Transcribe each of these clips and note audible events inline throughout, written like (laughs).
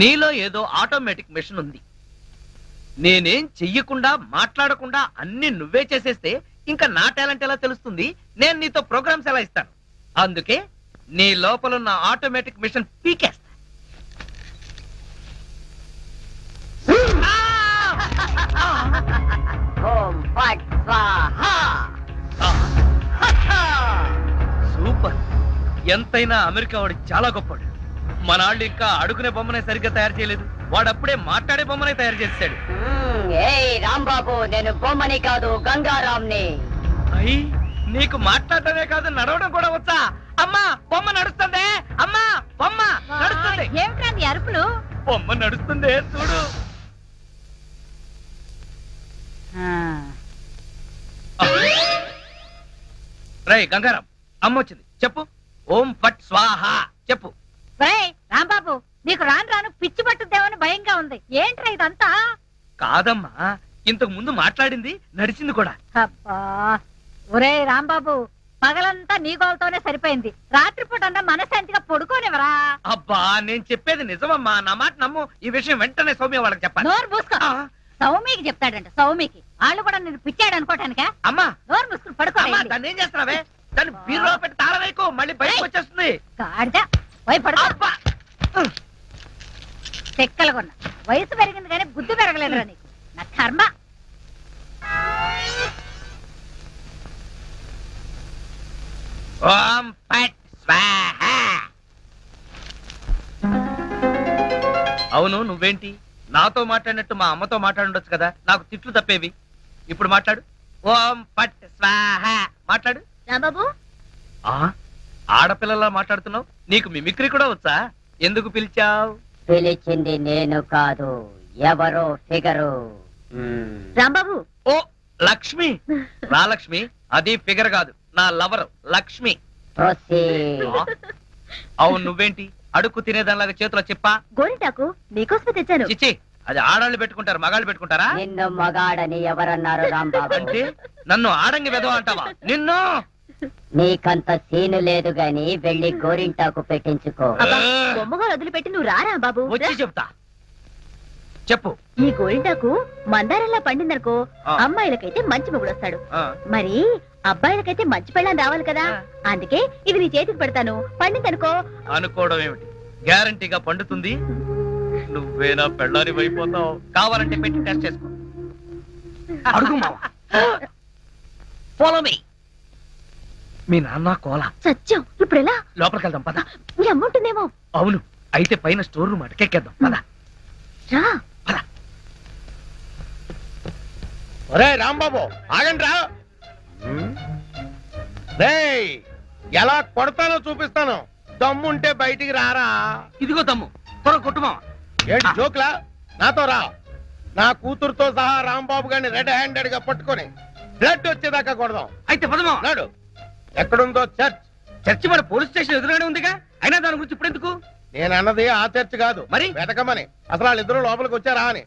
నీలో ఏదో automatic machine ఉంది. నేనేం చెయ్యకుండా మాట్లాడకుండా అన్ని నువ్వే చేసేస్తే ఇంకా నా టాలెంట్ ఎలా తెలుస్తుంది? నేను నీతో ప్రోగ్రామ్స్ ఎలా ఇస్తాను? అందుకే నీ లోపల ఉన్న ఆటోమేటిక్ మిషన్ పీకేస్తా. (laughs) సూపర్. ఎంతైనా అమెరికా వాడు చాలా గొప్పవాడు. మన వాళ్ళు ఇంకా అడుగునే బొమ్మనే సరిగ్గా తయారు చేయలేదు. వాడు అప్పుడే మాట్లాడే బొమ్మనే తయారు ఏయ్ రాంబాబు నేను బొమ్మని కాదు గంగారాంని అయ్యి నీకు మాట్లాడటమే కాదు నడవడం కూడా వచ్చా? అమ్మా బొమ్మ నడుస్తుంది? అమ్మా బొమ్మ నడుస్తుంది. ఏమిట్రా నీ అరుపులు? బొమ్మ నడుస్తుంది చూడు. రై గంగారం అమ్మ వచ్చింది చెప్పు. ఓం ఫట్ స్వాహ చెప్పు ఒరేయ్ రాంబాబు నీకు రాను రాను పిచ్చి పట్టుద్దేమని ఉంది ఏంట్రా ఇదంతా? కాదమ్మా ఇంతకు ముందు మాట్లాడింది నడిచింది కూడా. అబ్బా ఒరేయ్ రాంబాబు పగలంతా నీ గోలతోనే సరిపోయింది. రాత్రిపూట అన్నా మనశాంతిగా పడుకోనివరా అబ్బా నేను చెప్పేది నిజమమ్మా. నా మాట నమ్ము. ఈ విషయం వెంటనే సౌమ్య వాళ్ళకి చెప్పాలి. నోరు మూసుకో. ఆ, సౌమికి చెప్తాడంట సౌమికి వాళ్ళు కూడా నేను పిచ్చాడు అనుకోటానికా? అమ్మా. నోరు మూసుకుని పడుకో అమ్మా దాన్ని ఏం చేస్తున్నావే? దాన్ని బీరులో పెట్టి తాళం వేయకు మళ్ళీ బయటకు వచ్చేస్తుంది. గాడిద పోయి పడుకో. అబ్బా! చెక్కలుగొన్న. వయసు పెరిగింది కానీ బుద్ధి పెరగలేదురా నీకు. నా కర్మ. ఓం స్వాహ. అవును నువ్వేంటి? నాతో మాట్లాడినట్టు మా అమ్మతో మాట్లాడుండొచ్చు కదా. నాకు తిట్లు తప్పేవి. ఇప్పుడు మాట్లాడు. ఓం ఫట్ స్వాహ. మాట్లాడు. రాంబాబు. ఆ ఆడపిల్లలా మాట్లాడుతున్నావు? నీకు మిమిక్రీ కూడా వచ్చా? ఎందుకు పిలిచావు? పిలిచింది నేను కాదు ఎవరో ఫిగరు. రాంబాబు! ఓ లక్ష్మి! రా లక్ష్మి. అది ఫిగర్ కాదు నా లవర్ లక్ష్మి. అవును నువ్వేంటి? అడుక్కు తినేదానిలాగా చేతిలో చెప్పా? గోరింటాకు మీకోసమే తెచ్చాను. చిచ్చి అది ఆడాళ్ళు పెట్టుకుంటారు మగాళ్ళు పెట్టుకుంటారా? నిన్ను మగాడని ఎవరన్నారు రాంబాబు? అంటే నన్ను ఆడంగి వెదవ అంటావా? నిన్ను! నీకంత సీను లేదు గాని వెళ్ళి గోరింటాకు పెట్టించుకో. బొమ్మగా వదిలిపెట్టి నువ్వు రారా బాబు? వచ్చి చెప్తా. చెప్పు. ఈ గోరింటాకు మందారంలా పండిందనుకో. అమ్మాయిలకైతే మంచి మొగుడు వస్తాడు మరి అబ్బాయిలకైతే మంచి పెళ్ళాం రావాలి కదా. అందుకే ఇది నీ చేతికి పెడతాను. పండిందనుకో. అనుకోవడం ఏమిటి? గ్యారంటీగా పండుతుంది. నువ్వేనా పెళ్ళాని అయిపోతావు? కావాలంటే పెట్టి టెస్ట్ చేసుకో. (laughs) అడుగు మావా. Follow me. మీ నాన్న కోల. సత్యం. ఇప్పుడు ఎలా లోపలికి వెళ్దాం పద. నీ అమ్ముంటుందేమో అవును. అయితే పైన స్టోర్ రూమ్ అటకెక్కేద్దాం పద. రా. ఒరే రాంబాబు ఆగండి రా. రేయ్ ఎలా కొడతానో చూపిస్తాను. దమ్ముంటే బయటికి రారా. ఇదిగో తమ్ము త్వర కొట్టుమా ఏంటి జోక్లా? నాతో రా. నా కూతురుతో సహా రాంబాబు గారిని రెడ్ హ్యాండెడ్గా పట్టుకొని బ్లడ్ వచ్చేదాకా కొడదాం. అయితే పదమా నాడు. ఎక్కడుందో చర్చ్. చర్చి మన పోలీస్ స్టేషన్ ఎదురుగానే ఉందిగా? అయినా దాని గురించి ఇప్పుడు ఎందుకు? నేను అన్నది ఆ చర్చ్ కాదు. మరి? వెతకమని. అసలు వాళ్ళిద్దరూ లోపలికి వచ్చారా అని.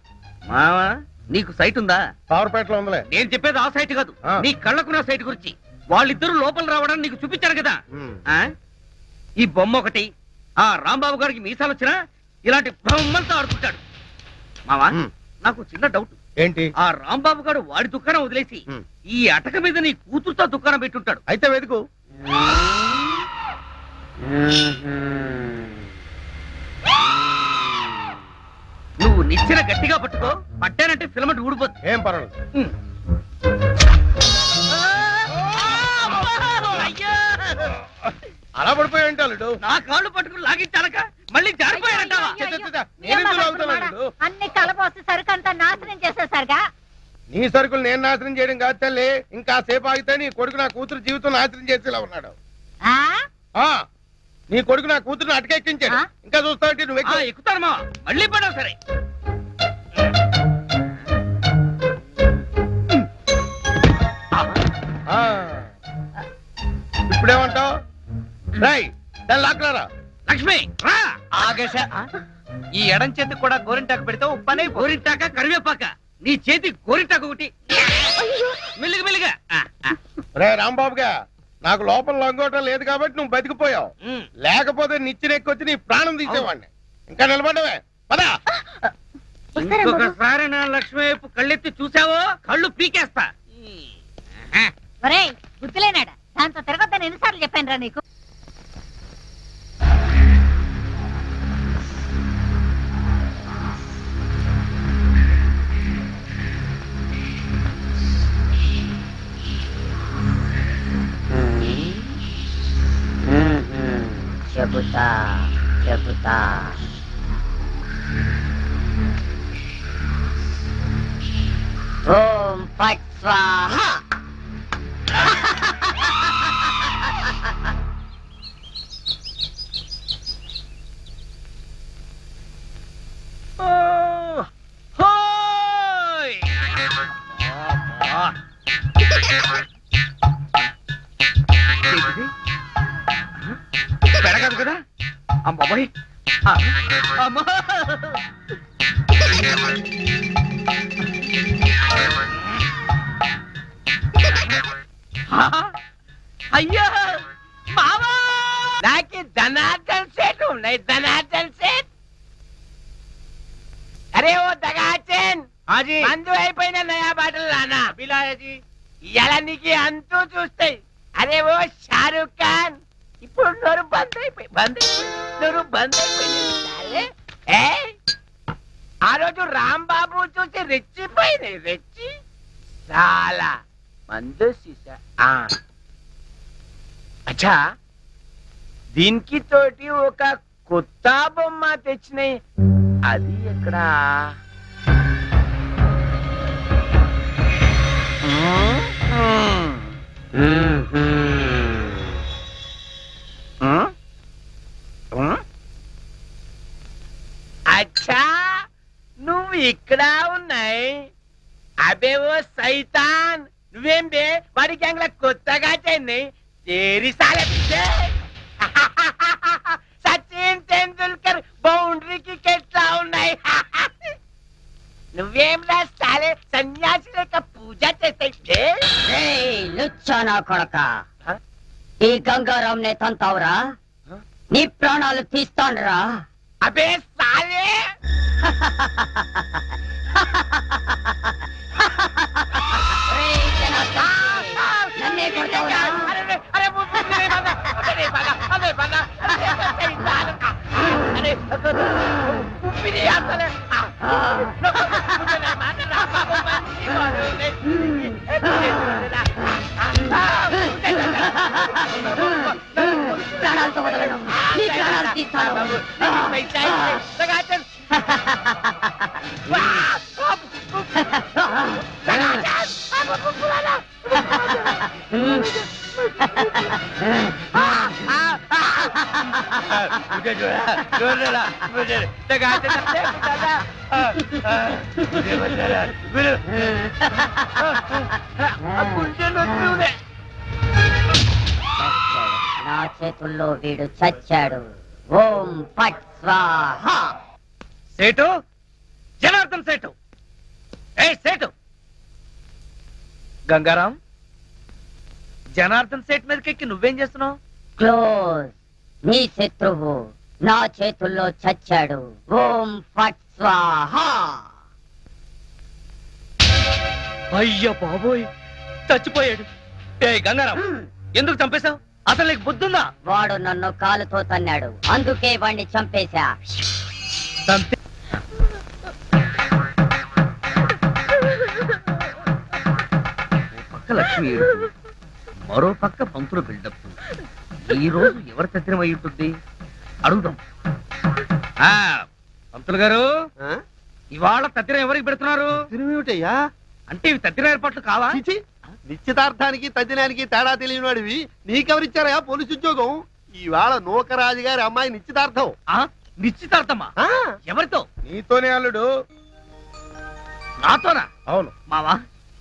మావా నీకు సైట్ ఉందా? పవర్పేటలో ఉందిలే. నేను చెప్పేది ఆ సైట్ కాదు. ఆ. నీ కళ్ళకున్న సైట్ గురించి. వాళ్ళిద్దరూ లోపల రావడానికి నీకు చూపించారు కదా. ఉమ్. ఆ? ఈ బొమ్మ ఒకటి ఆ రాంబాబు గారికి మీసాలు వచ్చినా ఇలాంటి బొమ్మలతో ఆడుకుంటాడు. మావా ఉమ్. నాకు చిన్న డౌట్. ఏంటి ఆ రాంబాబు గారు వాడి దుకాణం వదిలేసి. ఈ అటక మీద నీ కూతురుతో దుకాణం పెట్టుంటాడు అయితే వెతుకు నువ్వు నిచ్చిన గట్టిగా పట్టుకో పట్టానంటే ఫిలమెంట్ ఊడిపోతుంది ఏం పర్వాలేదు! అలా పడిపోయి ఉంటాడు నా కాళ్ళు పట్టుకుని లాగించాలక మళ్ళీ వీడు? అన్ని నీ సరుకులు నేను నాశనం చేయడం కాదు తల్లి. ఇంకా సేపు ఆగితే నీ కొడుకు నా కూతురు జీవితం నాశనం చేసేలా ఉన్నాడు. ఆ? ఆ నీ కొడుకు నా కూతురుని అటకెక్కించాడు? ఇంకా చూస్తావంటే నువ్వు ఆ, ఎక్కువ ఎక్కుతాను మా మళ్ళీ పడవు సరే. ఆ. ఇప్పుడేమంటావు? రై దాన్ని లాక్కలారా లక్ష్మి రా. ఆగేశ? ఈ ఎడం చేతికి కూడా గోరింటాకు పెడితే ఉప్పనే గోరింటాక? కరివేపాక? నీ చేతి గోరింటాకు ఒకటి. మెల్లిగా మెల్లిగా. రే రాంబాబుగా నాకు లోపల లొంగోటం లేదు కాబట్టి నువ్వు బతికిపోయావు. లేకపోతే నిచ్చిన ఎక్కొచ్చి నీ ప్రాణం తీసేవాడిని. ఇంకా నిలబడవే పద. ఇంకొకసారి నా లక్ష్మి వైపు కళ్ళెత్తి చూసావో? కళ్ళు పీకేస్తా. ఒరేయ్ గుర్తులేనాడా? దాంతో తిరగొద్దని ఎన్నిసార్లు చెప్పాను రా నీకు? చెబుతా చెబుతా ఓం పట్ స్వాహ ఓ! అరే ఓ దగాచన్! హాజీ మందు అయిపోయిన నయా బాటలు రానా ఇలా నీకు అంతూ చూస్తాయి. అరే ఓ షారూక్ ఖాన్! ఇప్పుడు నోరు బంద్ అయిపోయి బంద్ అయిపోయి నోరు బంద్ అయిపోయింది ఆ రోజు రాంబాబు చూసి రెచ్చిపోయింది రెచ్చి. చాలా. మందు సీసా. అచ్చా. దీనికి తోటి ఒక కొత్త బొమ్మ తెచ్చినాయి. అది ఇక్కడ. అచ్చా నువ్వు ఇక్కడ ఉన్నాయి. అబే సైతాన్. నువ్వేం బే? వాడి కొత్తగా చేయి తేరి ఉన్నాయి నువ్వేం రాస్తాలే సన్యాసి లేక పూజ నా కొడక? ఈ గంగారాం నే తంతావురా? నీ ప్రాణాలు తీస్తానురా అబే సాలే నన్నే కొడతావురా? అరే అరే నా చేతుల్లో వీడు చచ్చాడు. ఓం పట్ స్వాహ. సేటు? జనార్దన్ సేటు. ఏ సేటు. గంగారాం జనార్దన్ సేట్ మీదకి ఎక్కి నువ్వేం చేస్తున్నావు? క్లోజ్. నీ శత్రువు నా చేతుల్లో చచ్చాడు. ఓం ఫట్ స్వాహ. అయ్య బాబోయ్ చచ్చిపోయాడు. ఏ గంగారాం ఎందుకు చంపేశావు? అసలు నీకు బుద్ధుందా? వాడు నన్ను కాలుతో తన్నాడు. అందుకే వాణ్ణి చంపేశా. పక్క లక్ష్మి మరో పక్క పంతులు బిల్డప్. ఈ రోజు ఎవరి తత్తిరం అయి ఉంటుంది? అడుగుదాం. పంతులు గారు ఇవాళ తత్తిరం ఎవరికి పెడుతున్నారు? తిరుమిటయ్యా అంటే ఇవి తత్తిరం ఏర్పాట్లు కావా? నిశ్చితార్థానికి తద్దినానికి తేడా తెలియని వాడివి నీకెవరిచ్చారా పోలీసు ఉద్యోగం? ఈవేళ నూకరాజు గారి అమ్మాయి నిశ్చితార్థం. ఆ, నిశ్చితార్థమా? ఆ, ఎవరితో? నీతోనే అల్లుడు. నాతోనా? అవును. మావా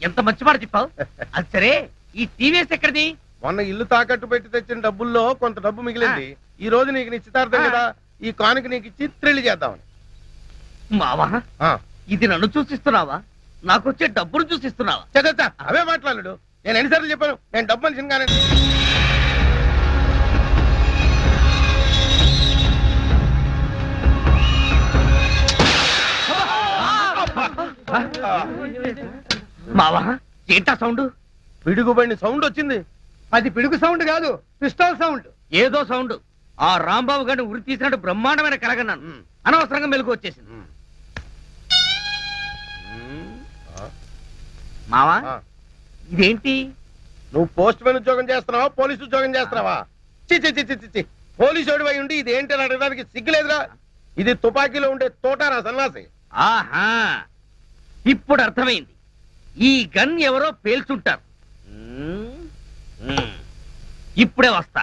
ఎంత మంచి మాట చెప్పావు? (laughs) అది సరే ఈ టీవీఎస్ ఎక్కడిది? మొన్న ఇల్లు తాకట్టు పెట్టి తెచ్చిన డబ్బుల్లో కొంత డబ్బు మిగిలింది. ఈ రోజు నీకు నిశ్చితార్థం. కదా. ఈ కానుక నీకు ఇచ్చి త్రిల్లి చేద్దామని. మావా. ఇది నన్ను చూసిస్తున్నావా? నాకు వచ్చే డబ్బును చూసిస్తున్నావా? చచ్చా అవే మాట్లాడు నేను ఎన్నిసార్లు చెప్పాను నేను డబ్బు మనిషిని కానీ. మావా ఏంటా సౌండ్? పిడుగుబడిన సౌండ్ వచ్చింది. అది పిడుగు సౌండ్ కాదు పిస్టల్ సౌండ్. ఏదో సౌండ్. ఆ రాంబాబు గారిని ఉరి తీసినట్టు బ్రహ్మాండమైన కలగన్నాను. అనవసరంగా మెలకు వచ్చేసింది. మావా. ఇదేంటి? నువ్వు పోస్ట్ మ్యాన్ ఉద్యోగం చేస్తున్నావా పోలీసు ఉద్యోగం చేస్తున్నావా? చి చి చి చి, చి చి. పోలీసు అడివై ఉండి ఇది ఏంటి అని అడగడానికి సిగ్గులేదురా. ఇది తుపాకీలో ఉండే తోటారా సన్నాసి? ఆహా ఇప్పుడు అర్థమైంది. ఈ గన్ ఎవరో పేల్చుంటారు. ఇప్పుడే వస్తా.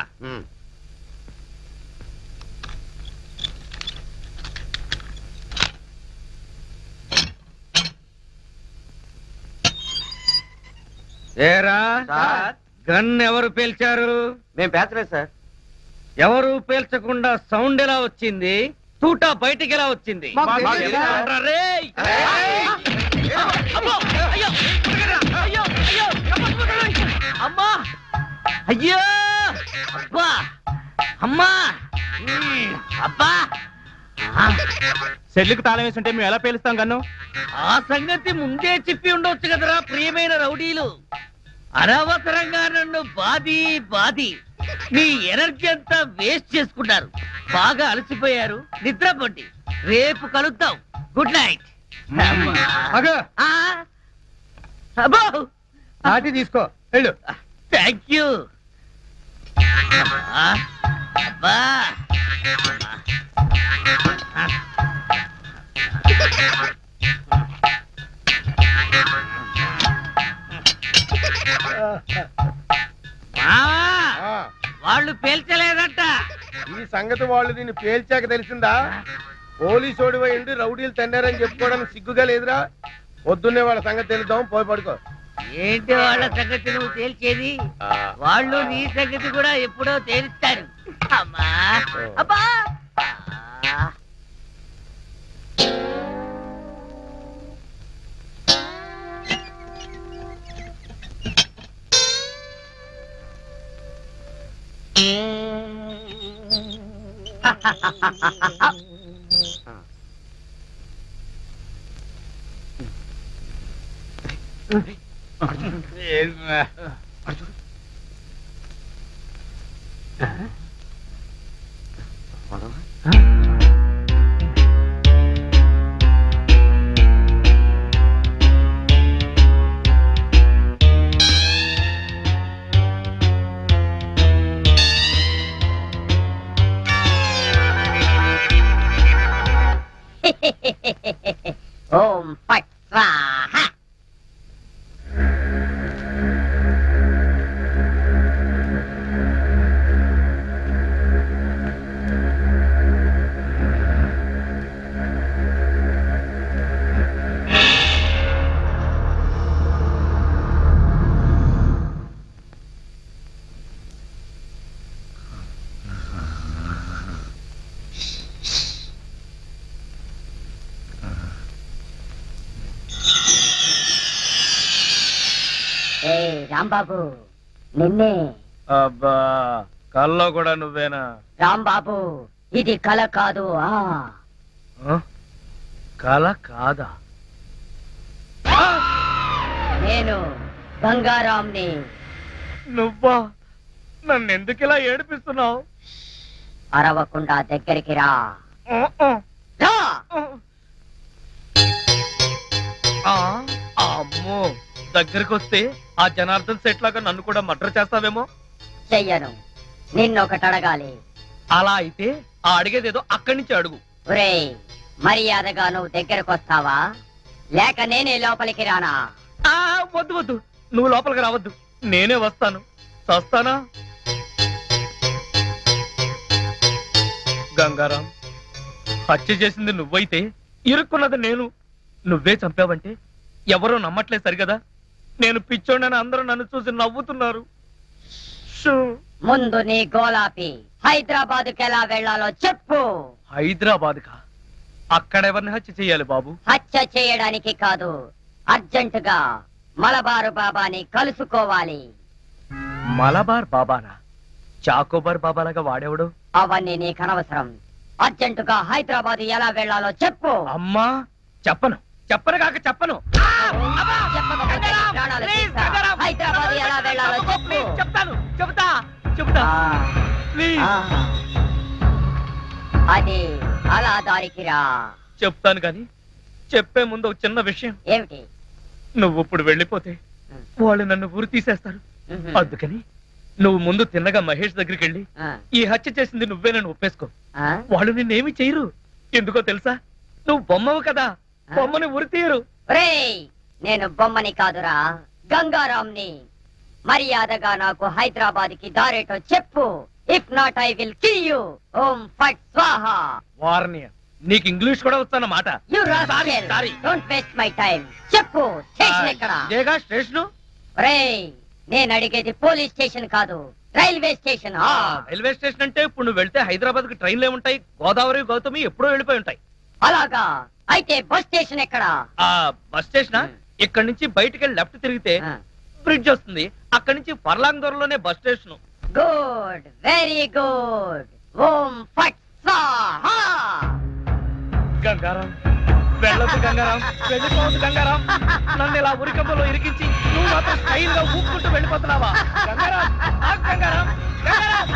ఏరా. గన్ ఎవరు పేల్చారు మేము పేర్చలేదు సార్ ఎవరు పేల్చకుండా సౌండ్ ఎలా వచ్చింది తూటా బయటికి ఎలా వచ్చింది! అమ్మో! అయ్యో! అబ్బా! అమ్మా! ఉమ్, అబ్బా! ఆ, సెల్లుకి తాళం మేము ఎలా పేలుస్తాం గన్ను ఆ సంగతి ముందే చెప్పి ఉండొచ్చు కదరా ప్రియమైన రౌడీలు. అనవసరంగా నన్ను బాది బాది మీ ఎనర్జీ అంతా వేస్ట్ చేసుకున్నారు. బాగా అలసిపోయారు. నిద్రపోండి. రేపు కలుద్దాం. Good night. అగో అబ్బో! నాటి తీసుకో. వెళ్ళు. Thank you. అబ్బా! వాళ్ళు పేల్చలేదట. ఈ సంగతి వాళ్ళు దీన్ని పేల్చాక తెలిసిందా? పోలీసు ఉండి రౌడీలు తన్నారని చెప్పుకోవడానికి సిగ్గుగా లేదురా? పొద్దున్నే వాళ్ళ సంగతి తెలుద్దాం పోయి పడుకో. ఏంటి వాళ్ళ సంగతి నువ్వు తేల్చేది? వాళ్ళు నీ సంగతి కూడా ఎప్పుడో తేలుస్తారు. అమ్మా. అబ్బా. ఆ. ఓం ఫట్ స్వాహ ఏ రాంబాబు నిన్నే. అబ్బా కల్లో కూడా నువ్వేనా? రాంబాబు ఇది కల కాదు ఆ. కల కాదా? నేను బంగారాంని. నువ్వా? నన్ను ఎందుకు ఇలా ఏడిపిస్తున్నావు? అరవకుండా దగ్గరికి రా. రా! అమ్మో. దగ్గరికి వస్తే ఆ జనార్దన్ సెట్ లాగా నన్ను కూడా మర్డర్ చేస్తావేమో? చెయ్యను. నిన్నొకటి అడగాలి. అలా అయితే ఆ అడిగేదేదో అక్కడి నుంచి అడుగు. ఒరేయ్ మర్యాదగా నువ్వు దగ్గరకు వస్తావా లేక నేనే లోపలికి రానా? ఆ వద్దు వద్దు. నువ్వు లోపలికి రావద్దు. నేనే వస్తాను. చస్తానా గంగారాం హత్య చేసింది నువ్వైతే ఇరుక్కున్నది నేను. నువ్వే చంపావంటే ఎవరో నమ్మట్లేదు సరిగదా? నేను పిచ్చోడని అందరూ నన్ను చూసి నవ్వుతున్నారు. ముందు నీ గోలాపి హైదరాబాద్కి ఎలా వెళ్ళాలో చెప్పు. హైదరాబాద్ కా అక్కడ ఎవరిని హత్య చేయాలి బాబు? హత్య చేయడానికి కాదు అర్జెంటుగా మలబారు బాబాని కలుసుకోవాలి. మలబార్ బాబానా? చాకోబార్ బాబాలాగా వాడేవాడు? అవన్నీ నీకు అనవసరం. అర్జెంటుగా హైదరాబాద్ ఎలా వెళ్ళాలో చెప్పు. అమ్మా చెప్పను. చెప్పను. కాక చెప్పను చెప్తాను. అది అలా దారికి రా చెప్తాను కానీ చెప్పే ముందు ఒక చిన్న విషయం. ఏమిటి? నువ్వు ఇప్పుడు వెళ్ళిపోతే వాళ్ళు నన్ను ఊరు తీసేస్తారు. అందుకని నువ్వు ముందు తిన్నగా మహేష్ దగ్గరికి వెళ్ళి. ఈ హత్య చేసింది నువ్వే నన్ను ఒప్పేసుకో? వాళ్ళు నిన్నేమి చేయరు. ఎందుకో తెలుసా? నువ్వు బొమ్మవు కదా. బొమ్మని ఉరి తీయరు ఒరేయ్ నేను బొమ్మని కాదురా. గంగారాంని మర్యాదగా నాకు హైదరాబాద్కి దారేటో చెప్పు. If not I will kill you ఓం ఫట్ స్వాహా. వార్నియ నీకు ఇంగ్లీష్ కూడా Sorry, sorry. Don't waste my time చెప్పు. స్టేషన్ ఎక్కడ? స్టేషను? ఒరేయ్ నేను అడిగేది పోలీస్ స్టేషన్ కాదు. Railway station. ఆ. రైల్వే స్టేషన్ అంటే ఇప్పుడు నువ్వు వెళ్తే హైదరాబాద్కి ట్రైన్లు ఏముంటాయి గోదావరి గౌతమి ఎప్పుడో వెళ్ళిపోయి ఉంటాయి. అలాగా. అయితే బస్ స్టేషన్ ఎక్కడ? ఆ బస్ స్టేషన్. ఇక్కడ నుంచి బయటికి వెళ్ళి లెఫ్ట్ తిరిగితే బ్రిడ్జ్ వస్తుంది. అక్కడి నుంచి ఫర్లాంగ్ దూరంలోనే bus station. Good very good. ఓం ఫట్ గంగారాం వెళ్ళొద్దు గంగారాం వెళ్ళిపోవద్దు గంగారాం. నన్ను ఇలా ఉరికంపలో ఇరికించి నువ్వు మాత్రం స్టైల్గా ఊపుకుంటూ వెళ్ళిపోతున్నావా? గంగారాం గంగారాం గంగారాం.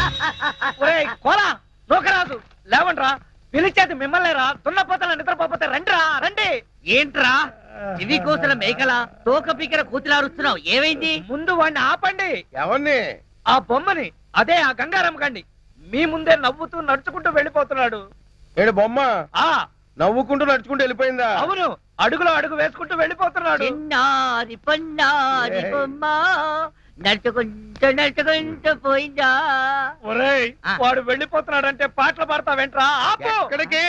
ఒరేయ్ కోలా నూకరాజు లేవండ్రా. పిలిచేది మిమ్మల్ని రా. దున్నపోతల నిద్రపోతే రండిరా రండి. ఏంట్రా? ఇవి కోసిన మేకల? తోక పీకర కూతులారుస్తున్నావు ఏమైంది? ముందు వాడిని ఆపండి. ఎవరిని ఆ బొమ్మని అదే ఆ గంగారం కండి మీ ముందే నవ్వుతూ నడుచుకుంటూ వెళ్ళిపోతున్నాడు. ఏడు బొమ్మ? ఆ. నవ్వుకుంటూ నడుచుకుంటూ వెళ్ళిపోయిందా? అవును. అడుగులో అడుగు వేసుకుంటూ వెళ్ళిపోతున్నాడు. చిన్నారి పొన్నారి బొమ్మ. నడుచుకుంటూ నడుచుకుంటూ పోయిందా? ఒరేయ్. వాడు వెళ్ళిపోతున్నాడంటే పాటలు పాడతావేంట్రా ఆపు. ఎక్కడికి?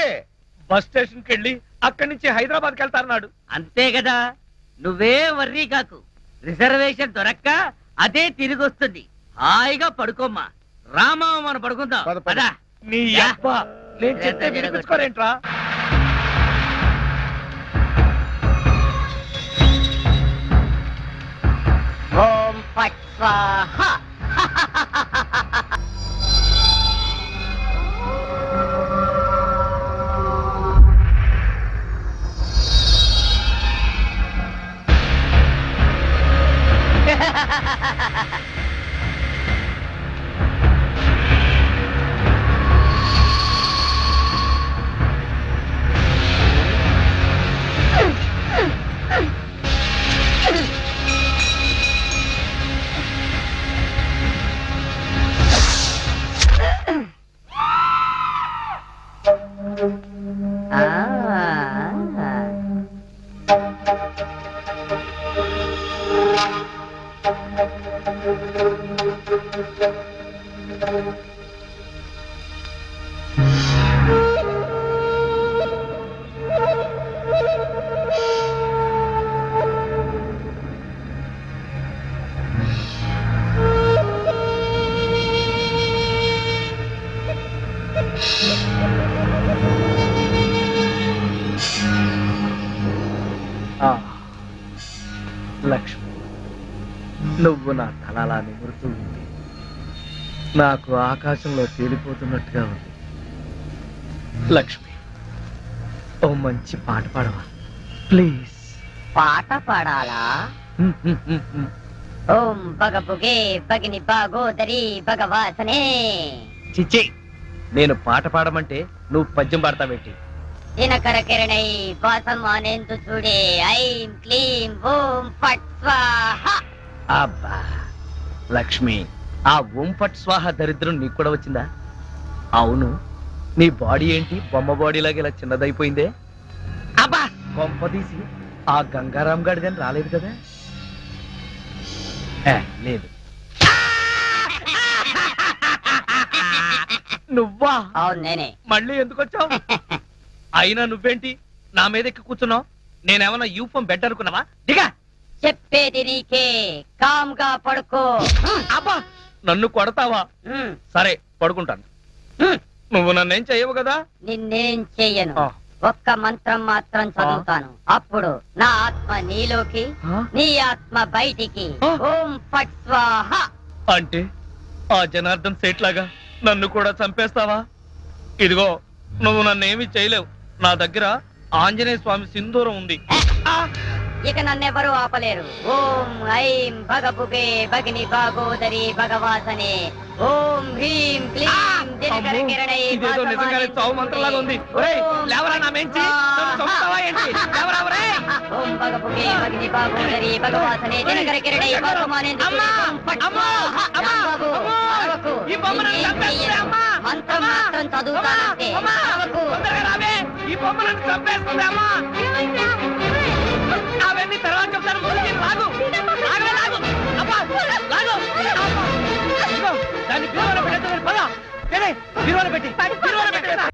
బస్ స్టేషన్కి వెళ్ళి అక్కడి నుంచి హైదరాబాద్కి వెళ్తారన్నాడు అంతే కదా. నువ్వే వర్రీ కాకు. రిజర్వేషన్ దొరక్క అదే తిరిగి వస్తుంది హాయిగా పడుకోమ్మా. రామా మనం పడుకుందాం. నీ. అబ్బా నేను చెప్తే వినిపించుకోరేంట్రా? ఓం ఫట్ స్వాహా ఆ, నాకు ఆకాశంలో తేలిపోతున్నట్టుగా ఉంది. లక్ష్మి ఓ మంచి పాట పాడవా? ప్లీజ్. పాట పాడాలా? ఓం బగబుగే బగిని బాగోదరి భగవాసనే. చిచ్చి నేను పాట పాడమంటే నువ్వు పద్యం పాడతావేంటి? దినకర కిరణై వాసం అనేందు చూడే ఐం క్లీం ఓం ఫట్ స్వాహ అబ్బా లక్ష్మి ఆ ఓం ఫట్ స్వాహ దరిద్రం నీకు కూడా వచ్చిందా? అవును. నీ బాడీ ఏంటి? బొమ్మ బాడీ లాగా ఇలా చిన్నదైపోయిందే? అబ్బా! కొంప తీసి ఆ గంగారాం గాడి కానీ రాలేదు కదా? లేదు. నువ్వా? అవును నేనే. మళ్ళీ ఎందుకు వచ్చావు? అయినా నువ్వేంటి? నా మీద ఎక్కి కూర్చున్నావు? నేనేమన్నా యూఫం బెడ్ అనుకున్నావా? దిగా! చెప్పేది నీకే. కామ్గా పడుకో. అబ్బా! నన్ను కొడతావా? సరే పడుకుంటాను. నువ్వు నన్నేం చెయ్యవు కదా? నిన్నేం చెయ్యను. ఒక్క మంత్రం మాత్రం చదువుతాను. అప్పుడు నా ఆత్మ నీలోకి? నీ ఆత్మ బయటికి. ఆ. ఓం ఫట్ స్వాహ. అంటే ఆ జనార్దన్ సేట్ లాగా నన్ను కూడా చంపేస్తావా? ఇదిగో నువ్వు నన్నేమి చేయలేవు. నా దగ్గర ఆంజనేయ స్వామి సింధూరం ఉంది. ఇక నన్నెవరూ ఆపలేరు ఓం ఐం భగభుగే భగిని భాగోదరి భగవాసనే ఓం హ్రీం క్లీం. ఓం భగభుగే భగిని భాగోదరి భగవాసనే దినకర కిరణై! ఈ బొమ్మ నన్ను చంపేస్తుంది, అమ్మా! మంత్రం అమ్మా! మాత్రం చదువుతానంతే అమ్మా! అరవకు. తొందరగా రావే ఈ బొమ్మ నన్ను చంపేస్తుంది అమ్మా అవన్నీ తర్వాత చెప్తాను. ముందు లాగు. లాగు. అబ్బా లాగు. అబ్బా. ఇదిగో, దాన్ని బీరువాలో పెట్టేద్దాం పద. ఏలే, బీరువాలో పెట్టి. బీరువాలో పెట్టేస్తా.